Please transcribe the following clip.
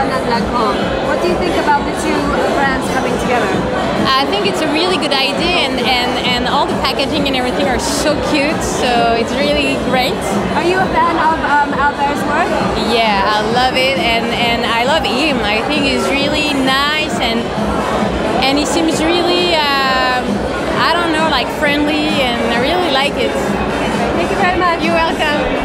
And Lancôme. What do you think about the two brands coming together? I think it's a really good idea, and, and, and all the packaging and everything are so cute, so it's really great. Are you a fan of um, Albert's work? Yeah, I love it, and, and I love him. I think he's really nice, and and he seems really, um, I don't know, like friendly, and I really like it. Thank you very much. You're welcome.